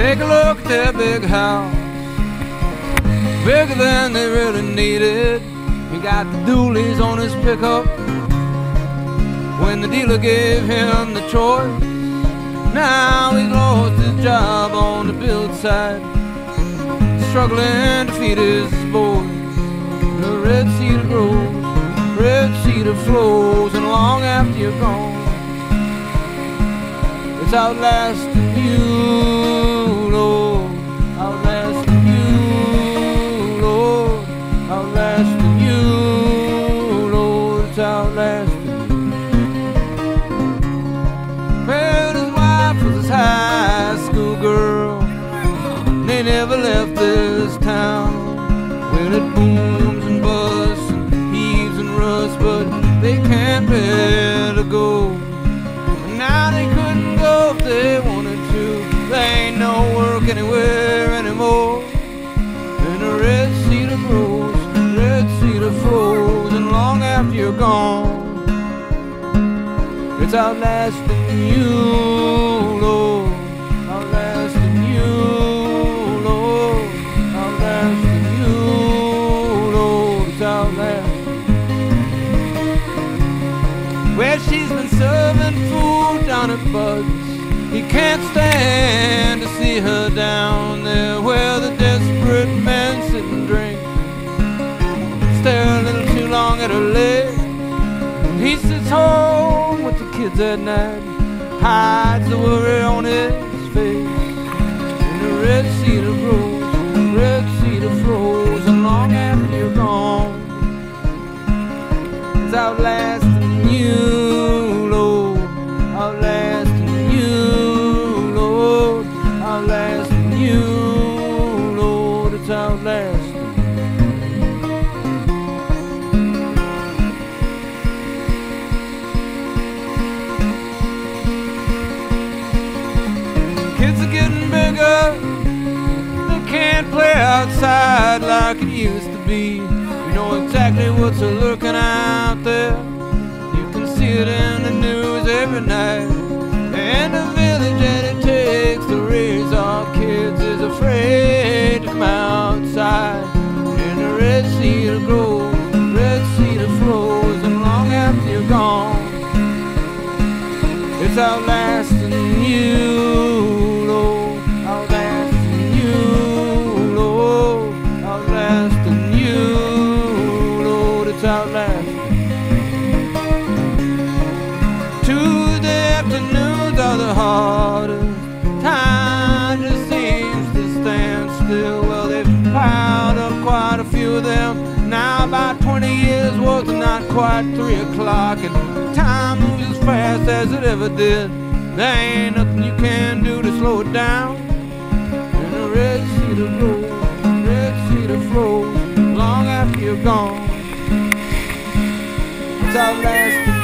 Take a look at their big house, bigger than they really needed. He got the dualies on his pickup when the dealer gave him the choice. Now he's lost his job on the build side, struggling to feed his boys. The red cedar grows, red cedar flows, and long after you're gone, it's outlasting you, town. Well, it booms and busts and heaves and rusts, but they can't bear to go. And now they couldn't go if they wanted to. There ain't no work anywhere anymore. And the red cedar grows, red cedar flows, and long after you're gone. It's outlasting you, at He can't stand to see her down there where the desperate men sit and drink. Stare a little too long at her legs. He sits home with the kids at night, hides the worry on his face. And the red cedar grows, red cedar flows, and long after you're gone, it's outlasting you, outside like it used to be. You know exactly what's lurking out there. You can see it in the news every night. And the village that it takes to raise our kids is afraid to come outside. And the red cedar grows, red cedar flows, and long after you're gone. It's outlasting you, afternoons are the hardest. Time just seems to stand still. Well, they've piled up quite a few of them. Now about 20 years and not quite 3 o'clock. And time moves as fast as it ever did. There ain't nothing you can do to slow it down. And the red cedar grows, red cedar flows long after you're gone. It's outlasting